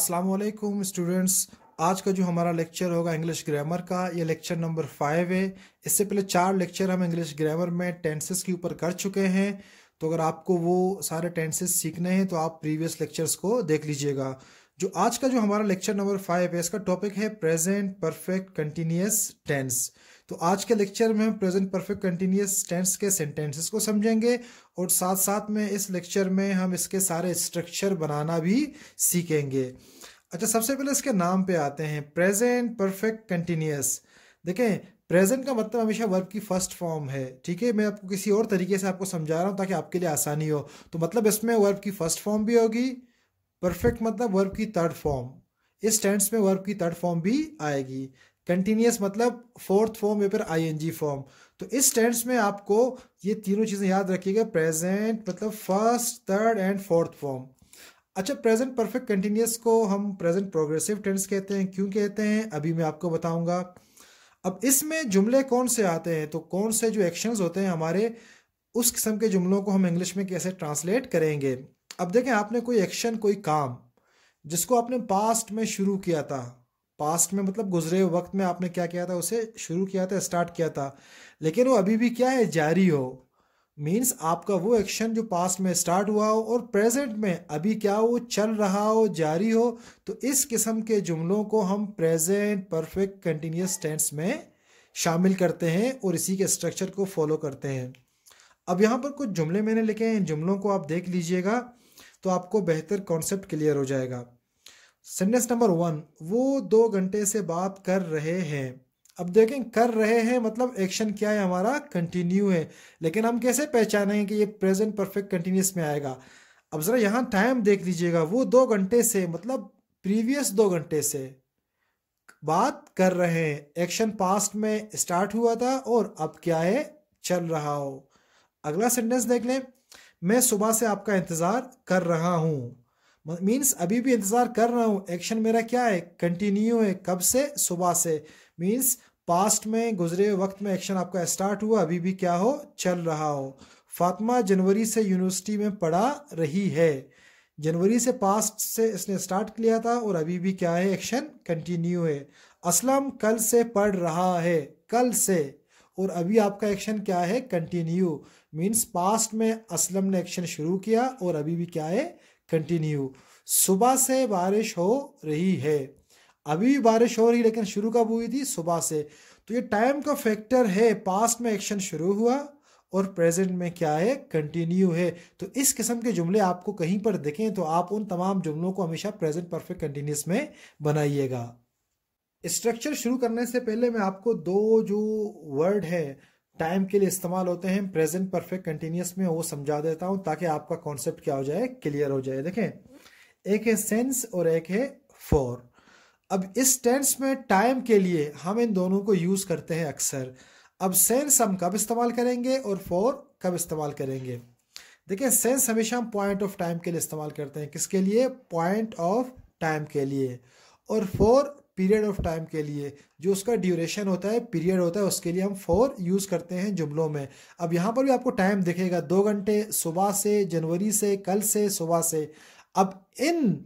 अस्सलाम स्टूडेंट्स आज का जो हमारा लेक्चर होगा इंग्लिश ग्रामर का, ये लेक्चर नंबर फाइव है। इससे पहले चार लेक्चर हम इंग्लिश ग्रामर में टेंसेस के ऊपर कर चुके हैं। तो अगर आपको वो सारे टेंसेस सीखने हैं तो आप प्रीवियस लेक्चर्स को देख लीजिएगा। जो आज का जो हमारा लेक्चर नंबर फाइव है, इसका टॉपिक है प्रेजेंट परफेक्ट कंटिन्यूस टेंस तो आज के लेक्चर में हम प्रेजेंट परफेक्ट कंटिन्यूस टेंस के सेंटेंसेस को समझेंगे और साथ साथ में इस लेक्चर में हम इसके सारे स्ट्रक्चर बनाना भी सीखेंगे। अच्छा सबसे पहले इसके नाम पे आते हैं प्रेजेंट परफेक्ट कंटिन्यूस देखें प्रेजेंट का मतलब हमेशा वर्ब की फ़र्स्ट फॉर्म है, ठीक है? मैं आपको किसी और तरीके से आपको समझा रहा हूँ ताकि आपके लिए आसानी हो। तो मतलब इसमें वर्ब की फ़र्स्ट फॉर्म भी होगी परफेक्ट मतलब वर्ब की थर्ड फॉर्म इस टेंस में वर्ब की थर्ड फॉर्म भी आएगी. कंटिन्यूस मतलब फोर्थ फॉर्म या फिर आईएनजी फॉर्म तो इस टेंस में आपको ये तीनों चीज़ें याद रखिएगा. प्रेजेंट मतलब first third and fourth form अच्छा प्रेजेंट परफेक्ट कंटिन्यूस को हम प्रेजेंट प्रोग्रेसिव टेंस कहते हैं. क्यों कहते हैं? अभी मैं आपको बताऊँगा. अब इसमें जुमले कौन से आते हैं? तो कौन से जो एक्शंस होते हैं हमारे, उस किस्म के जुमलों को हम इंग्लिश में कैसे ट्रांसलेट करेंगे? अब देखें, आपने कोई एक्शन कोई काम, जिसको आपने पास्ट में शुरू किया था पास्ट में मतलब गुजरे वक्त में आपने क्या किया था, उसे शुरू किया था स्टार्ट किया था, लेकिन वो अभी भी क्या है, जारी हो मीन्स आपका वो एक्शन जो पास्ट में स्टार्ट हुआ हो और प्रेजेंट में अभी क्या हो, चल रहा हो, जारी हो तो इस किस्म के जुमलों को हम प्रेजेंट परफेक्ट कंटिन्यूस टेंस में शामिल करते हैं और इसी के स्ट्रक्चर को फॉलो करते हैं। अब यहाँ पर कुछ जुमले मैंने लिखे हैं, इन जुमलों को आप देख लीजिएगा। तो आपको बेहतर कॉन्सेप्ट क्लियर हो जाएगा। सेंटेंस नंबर वन वो दो घंटे से बात कर रहे हैं। अब देखें, कर रहे हैं मतलब एक्शन क्या है हमारा? कंटिन्यू है। लेकिन हम कैसे पहचानेंगे कि ये प्रेजेंट परफेक्ट कंटिन्यूस में आएगा? अब ज़रा यहाँ टाइम देख लीजिएगा। वो दो घंटे से मतलब प्रीवियस दो घंटे से बात कर रहे हैं। एक्शन पास्ट में स्टार्ट हुआ था और अब क्या है? चल रहा हो। अगला सेंटेंस देख लें। मैं सुबह से आपका इंतज़ार कर रहा हूँ। मीन्स अभी भी इंतज़ार कर रहा हूँ। एक्शन मेरा क्या है? कंटिन्यू है। कब से? सुबह से। मीन्स पास्ट में, गुजरे वक्त में एक्शन आपका स्टार्ट हुआ। अभी भी क्या हो? चल रहा हो। फातिमा जनवरी से यूनिवर्सिटी में पढ़ा रही है। जनवरी से पास्ट से इसने स्टार्ट किया था और अभी भी क्या है? एक्शन कंटिन्यू है। असलम, कल से पढ़ रहा है। कल से। और अभी आपका एक्शन क्या है? कंटिन्यू। मीन्स पास्ट में असलम ने एक्शन शुरू किया और अभी भी क्या है? कंटिन्यू सुबह से बारिश हो रही है। अभी भी बारिश हो रही लेकिन शुरू कब हुई थी? सुबह से। तो ये टाइम का फैक्टर है पास्ट में एक्शन शुरू हुआ और प्रेजेंट में क्या है? कंटिन्यू है। तो इस किस्म के जुमले आपको कहीं पर दिखें तो आप उन तमाम जुमलों को हमेशा प्रेजेंट परफेक्ट कंटिन्यूस में बनाइएगा। स्ट्रक्चर शुरू करने से पहले मैं आपको दो जो वर्ड है टाइम के लिए इस्तेमाल होते हैं प्रेजेंट परफेक्ट कंटिन्यूस में, वो समझा देता हूँ ताकि आपका कॉन्सेप्ट क्या हो जाए क्लियर हो जाए। देखें, एक है सेंस और एक है फॉर अब इस टेंस में टाइम के लिए हम इन दोनों को यूज़ करते हैं अक्सर। अब सेंस हम कब इस्तेमाल करेंगे और फॉर कब इस्तेमाल करेंगे। देखिए सेंस हमेशा हम पॉइंट ऑफ़ टाइम के लिए इस्तेमाल करते हैं। किसके लिए? पॉइंट ऑफ़ टाइम के लिए। और फॉर पीरियड ऑफ़ टाइम के लिए, जो उसका ड्यूरेशन होता है, पीरियड होता है, उसके लिए हम फोर यूज़ करते हैं जुमलों में। अब यहाँ पर भी आपको टाइम दिखेगा, दो घंटे, सुबह से, जनवरी से, कल से, सुबह से। अब इन,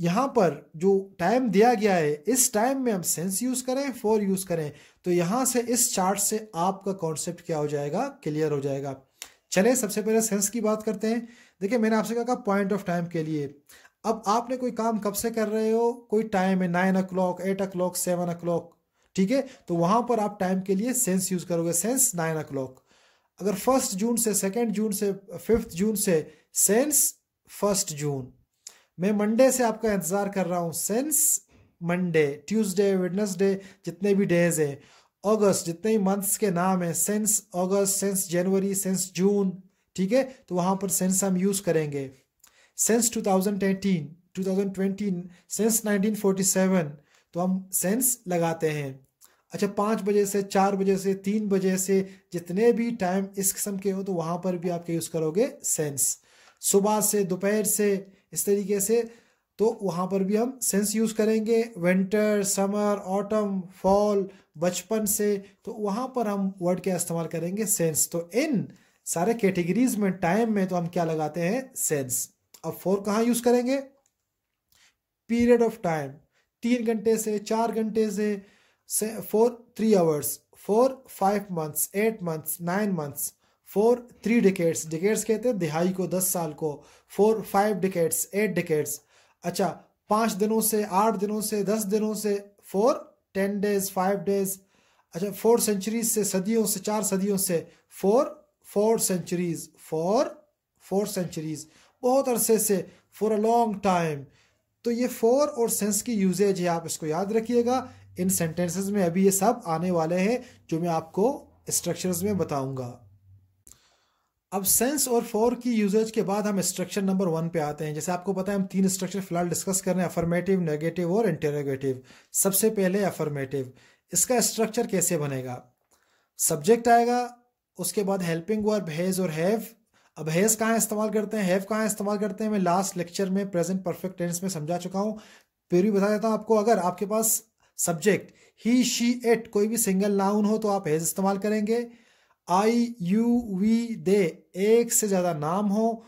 यहाँ पर जो टाइम दिया गया है, इस टाइम में हम सेंस यूज़ करें, फोर यूज़ करें तो यहाँ से इस चार्ट से आपका कॉन्सेप्ट क्या हो जाएगा, क्लियर हो जाएगा। चले, सबसे पहले सेंस की बात करते हैं। देखिए, मैंने आपसे कहा पॉइंट ऑफ़ टाइम के लिए। अब आपने कोई काम कब से कर रहे हो? कोई टाइम है nine o'clock eight o'clock seven o'clock ठीक है? तो वहाँ पर आप टाइम के लिए सेंस यूज़ करोगे सेंस नाइन ओ क्लॉक अगर फ़र्स्ट जून से सेकेंड जून से फिफ्थ जून से सेंस फ़र्स्ट जून. मैं मंडे से आपका इंतज़ार कर रहा हूँ सेंस मंडे ट्यूसडे वेडनेसडे जितने भी डेज़ है. अगस्त जितने भी मंथ्स के नाम है since August since January since June ठीक है? तो वहाँ पर सेंस हम यूज़ करेंगे. सिंस 2018 2020 सिंस 1947 तो हम सेंस लगाते हैं। अच्छा पाँच बजे से चार बजे से तीन बजे से जितने भी टाइम इस किस्म के हो तो वहाँ पर भी आप क्या यूज़ करोगे? सेंस सुबह से, दोपहर से, इस तरीके से तो वहाँ पर भी हम सेंस यूज़ करेंगे। विंटर समर ऑटम फॉल बचपन से तो वहाँ पर हम वर्ड का इस्तेमाल करेंगे? सेंस तो इन सारे कैटेगरीज में टाइम में तो हम क्या लगाते हैं? सेंस अब फोर कहाँ यूज़ करेंगे? पीरियड ऑफ़ टाइम तीन घंटे से चार घंटे से four three hours four five months eight months nine months four three decades decades कहते हैं दिहाई को, दस साल को. Four five decades eight decades अच्छा पाँच दिनों से, आठ दिनों से, दस दिनों से four ten days five days अच्छा फोर सेंचुरीज से, सदियों से, चार सदियों से four four centuries four four centuries बहुत अरसे से फॉर अ लॉन्ग टाइम तो ये फोर और सेंस की यूजेज है, आप इसको याद रखिएगा। इन सेंटेंसेस में अभी ये सब आने वाले हैं, जो मैं आपको स्ट्रक्चर्स में बताऊँगा। अब सेंस और फोर की यूजेज के बाद हम स्ट्रक्चर नंबर वन पे आते हैं। जैसे आपको पता है, हम तीन स्ट्रक्चर फ़िलहाल डिस्कस कर रहे हैं अफर्मेटिव नेगेटिव और इंटेरोगेटिव सबसे पहले अफर्मेटिव इसका स्ट्रक्चर कैसे बनेगा? सब्जेक्ट आएगा, उसके बाद हेल्पिंग वर्ब हैज़ और हैव अब हैज़ कहाँ इस्तेमाल करते हैं? हैव कहाँ इस्तेमाल करते हैं? मैं लास्ट लेक्चर में प्रेजेंट परफेक्ट टेंस में समझा चुका हूँ। फिर भी बता देता हूँ आपको, अगर आपके पास सब्जेक्ट ही शी एट कोई भी सिंगल नाउन हो तो आप हैज़ इस्तेमाल करेंगे। आई यू वी दे एक से ज़्यादा नाम हो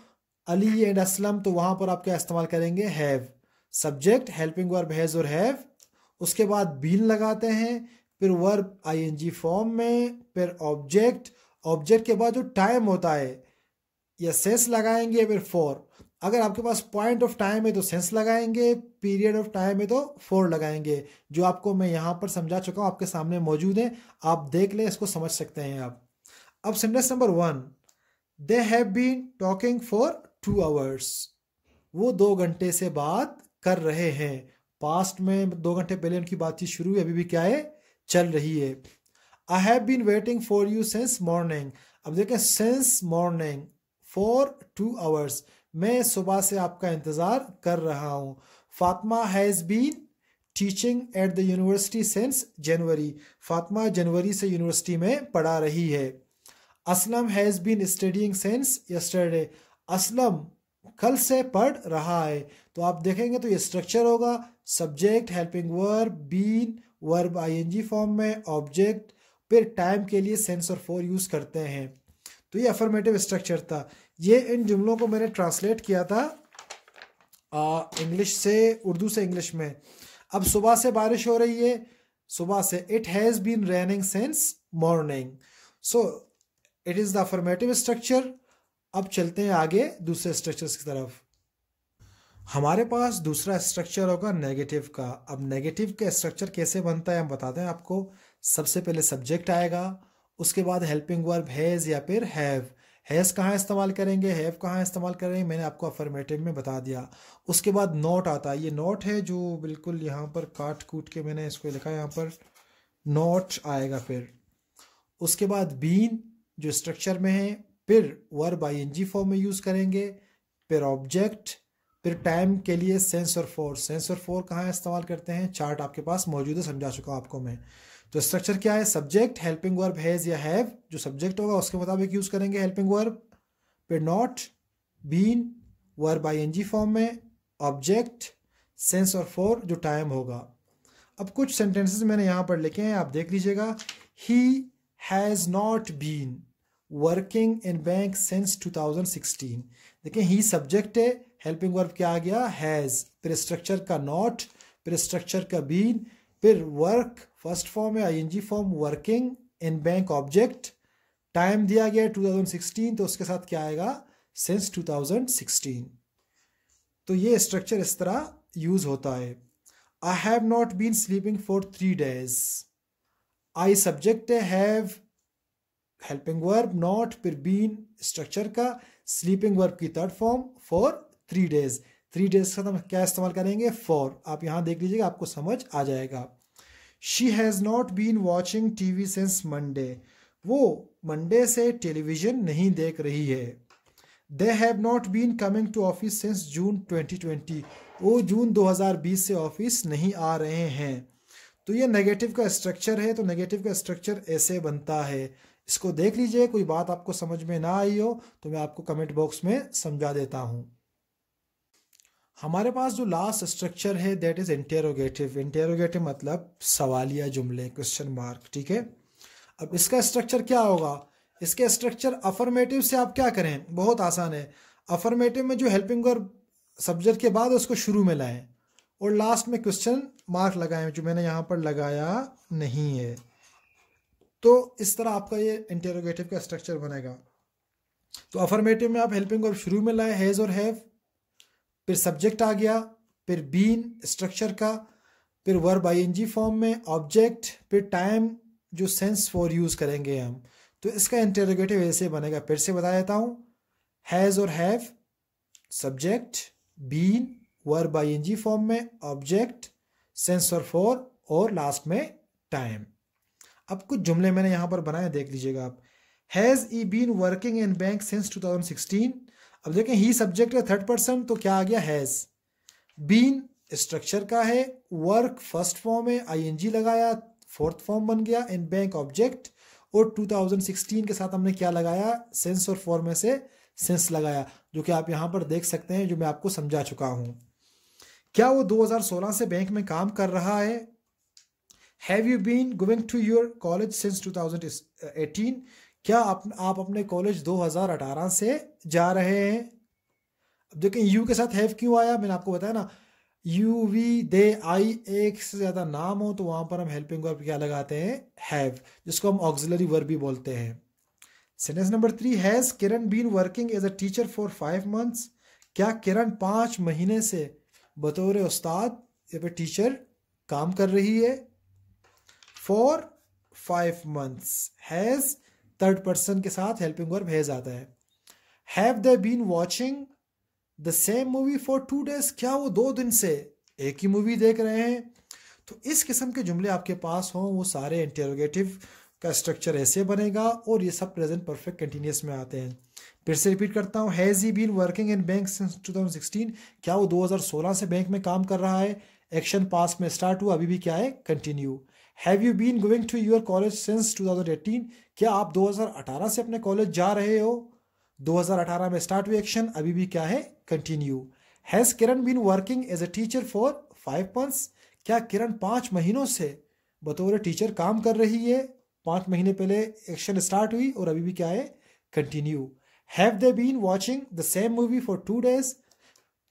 अली एंड असलम तो वहाँ पर आप क्या इस्तेमाल करेंगे? Have subject helping verb has और हैव उसके बाद बीन लगाते हैं, फिर वर्ब आईएनजी फॉर्म में, फिर ऑब्जेक्ट ऑब्जेक्ट के बाद जो टाइम होता है या सेंस लगाएँगे फिर फोर अगर आपके पास पॉइंट ऑफ़ टाइम है तो सेंस लगाएँगे पीरियड ऑफ़ टाइम है तो फोर लगाएँगे। जो आपको मैं यहाँ पर समझा चुका हूँ, आपके सामने मौजूद है, आप देख लें, इसको समझ सकते हैं आप। अब sentence number one they have been talking for two hours वो दो घंटे से बात कर रहे हैं। पास्ट में दो घंटे पहले उनकी बातचीत शुरू हुई, अभी भी क्या है? चल रही है। I have been waiting for you since morning अब देखें since morning for two hours. मैं सुबह से आपका इंतज़ार कर रहा हूँ। Fatima has been teaching at the university since January. Fatima जनवरी से यूनिवर्सिटी में पढ़ा रही है। Aslam has been studying since yesterday. Aslam, कल से पढ़ रहा है। तो आप देखेंगे तो ये स्ट्रक्चर होगा। Subject helping verb been verb ING form में ऑब्जेक्ट फिर टाइम के लिए सेंस और फोर यूज़ करते हैं। तो ये अफर्मेटिव स्ट्रक्चर था। ये इन जुमलों को मैंने ट्रांसलेट किया था इंग्लिश से, उर्दू से इंग्लिश में। अब सुबह से बारिश हो रही है, सुबह से it has been raining since morning so it is the affirmative structure अब चलते हैं आगे दूसरे स्ट्रक्चर्स की तरफ़। हमारे पास दूसरा स्ट्रक्चर होगा नेगेटिव का। अब नेगेटिव का स्ट्रक्चर कैसे बनता है हम बताते हैं आपको। सबसे पहले सब्जेक्ट आएगा। उसके बाद हेल्पिंग वर्ब हैज़ या फिर हैव हैज़ कहाँ इस्तेमाल करेंगे? हैव कहाँ इस्तेमाल करेंगे? मैंने आपको अफर्मेटिव में बता दिया। उसके बाद नोट आता है। ये नोट है जो बिल्कुल यहाँ पर काट कूट के मैंने इसको लिखा यहाँ पर। नोट आएगा फिर। उसके बाद बीन जो स्ट्रक्चर में है, फिर verb I N G form में यूज़ करेंगे। फिर ऑब्जेक्ट फिर टाइम के लिए सेंस और फोर सेंस और फोर कहाँ इस्तेमाल करते हैं? चार्ट आपके पास मौजूद है, समझा चुका हूँ आपको मैं। तो स्ट्रक्चर क्या है? सब्जेक्ट हेल्पिंग वर्ब हैज़ या हैव जो सब्जेक्ट होगा उसके मुताबिक यूज़ करेंगे हेल्पिंग वर्ब फिर not been verb I N G form में ऑब्जेक्ट सेंस और फोर जो टाइम होगा। अब कुछ सेंटेंसेस मैंने यहाँ पर लिखे हैं, आप देख लीजिएगा। He has not been working in bank since 2016 देखिए ही सब्जेक्ट है हेल्पिंग वर्ब क्या आ गया? हैज़ फिर स्ट्रक्चर का नॉट फिर स्ट्रक्चर का बीन फिर वर्क फ़र्स्ट फॉर्म है ING form working in bank object time दिया गया 2016 तो उसके साथ क्या आएगा? सिंस 2016 तो ये स्ट्रक्चर इस तरह यूज़ होता है। I have not been sleeping for three days I subject have helping verb not फिर बीन स्ट्रक्चर का स्लीपिंग वर्ब की third form for three days three days का हम क्या इस्तेमाल करेंगे? फॉर आप यहाँ देख लीजिएगा, आपको समझ आ जाएगा। She has not been watching T V since Monday वो मंडे से टेलीविज़न नहीं देख रही है। They have not been coming to office since June 2020 वो जून 2020 से ऑफ़िस नहीं आ रहे हैं। तो ये नेगेटिव का स्ट्रक्चर है तो नेगेटिव का स्ट्रक्चर ऐसे बनता है। इसको देख लीजिए, कोई बात आपको समझ में ना आई हो तो मैं आपको कमेंट बॉक्स में समझा देता हूँ। हमारे पास जो लास्ट स्ट्रक्चर है दैट इज़ इंटेरोगेटिव इंटेरोगेटिव मतलब सवालिया जुमले क्वेश्चन मार्क ठीक है? अब इसका स्ट्रक्चर क्या होगा? इसके स्ट्रक्चर अफर्मेटिव से आप क्या करें? बहुत आसान है। अफर्मेटिव में जो हेल्पिंग वर्ब सब्जेक्ट के बाद उसको शुरू में लाएँ और लास्ट में क्वेश्चन मार्क लगाए, जो मैंने यहाँ पर लगाया नहीं है। तो इस तरह आपका ये इंटेरोगेटिव का स्ट्रक्चर बनेगा। तो अफर्मेटिव में आप हेल्पिंग और शुरू में लाए हैज़ और हैव फिर सब्जेक्ट आ गया, फिर बीन स्ट्रक्चर का, फिर वर्ब आई फॉर्म में ऑब्जेक्ट फिर टाइम जो सेंस फॉर यूज़ करेंगे हम। तो इसका इंटेरोगेटिव ऐसे बनेगा, फिर से बता देता हूँ। हैज़ और have subject been verb ING form में ऑब्जेक्ट सेंस और फॉर और लास्ट में टाइम अब कुछ जुमले मैंने यहाँ पर बनाए, देख लीजिएगा आप। Has he been working in bank since 2016 अब देखें ही सब्जेक्ट है थर्ड पर्सन तो क्या आ गया? हैज़ बीन स्ट्रक्चर का है वर्क फ़र्स्ट फॉर्म है आईएनजी लगाया फोर्थ फॉर्म बन गया इन बैंक ऑब्जेक्ट और 2016 के साथ हमने क्या लगाया? सेंस और फॉर्म में से सेंस लगाया, जो कि आप यहाँ पर देख सकते हैं, जो मैं आपको समझा चुका हूँ। क्या वो 2016 से बैंक में काम कर रहा है? Have you been going to your college since 2018 क्या आप, आप अपने कॉलेज 2018 से जा रहे हैं? अब देखें यू के साथ हैव क्यों आया? मैंने आपको बताया ना यू वी दे आई एक से ज़्यादा नाम हो तो वहाँ पर हम हेल्पिंग वर्ब क्या लगाते हैं? हैव जिसको हम ऑक्सिलरी वर्ब भी बोलते हैं। Sentence number three has Kiran been working as a teacher for five months क्या किरण पाँच महीने से बतौर उस्ताद या फिर टीचर काम कर रही है? For five months has third person के साथ हेल्पिंग वर्ब हैज़ आता है। Have they been watching the same movie for two days क्या वो दो दिन से एक ही मूवी देख रहे हैं? तो इस किस्म के जुमले आपके पास हों, वो सारे इंटेरोगेटिव का स्ट्रक्चर ऐसे बनेगा और ये सब प्रेजेंट परफेक्ट कंटिन्यूस में आते हैं। फिर से रिपीट करता हूँ has he been working in bank since 2016 क्या वो 2016 से बैंक में काम कर रहा है? एक्शन पास में स्टार्ट हुआ, अभी भी क्या है? Continue have you been going to your college since 2018 क्या आप 2018 से अपने कॉलेज जा रहे हो? 2018 में स्टार्ट हुई एक्शन अभी भी क्या है? Continue has Kiran been working as a teacher for five months क्या किरण पाँच महीनों से बतौर टीचर काम कर रही है? पाँच महीने पहले एक्शन स्टार्ट हुई और अभी भी क्या है? Continue have they been watching the same movie for two days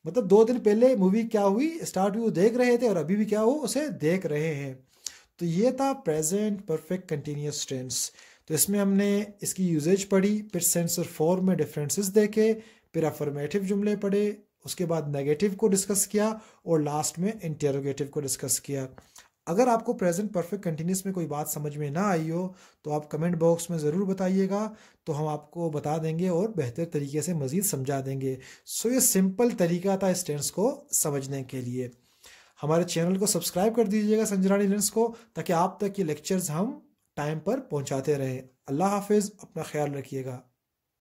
मतलब दो दिन पहले मूवी क्या हुई? स्टार्ट हुई देख रहे थे और अभी भी क्या हो, उसे देख रहे हैं। तो ये था प्रेजेंट परफेक्ट कंटिन्यूस टेंस तो इसमें हमने इसकी यूजेज पढ़ी, फिर सेंस और फॉर्म में डिफरेंसेस देखे, फिर अफर्मेटिव जुमले पढ़े, उसके बाद नेगेटिव को डिस्कस किया और लास्ट में इंटेरोगेटिव को डिस्कस किया। अगर आपको प्रेजेंट परफेक्ट कंटिन्यूस में कोई बात समझ में ना आई हो तो आप कमेंट बॉक्स में ज़रूर बताइएगा तो हम आपको बता देंगे और बेहतर तरीके से मज़ीद समझा देंगे। सो ये सिंपल तरीका था इस टेंस को समझने के लिए। हमारे चैनल को सब्सक्राइब कर दीजिएगा संजरानी लेंस को, ताकि आप तक ये लेक्चर्स हम टाइम पर पहुंचाते रहें। अल्लाह हाफिज़, अपना ख्याल रखिएगा।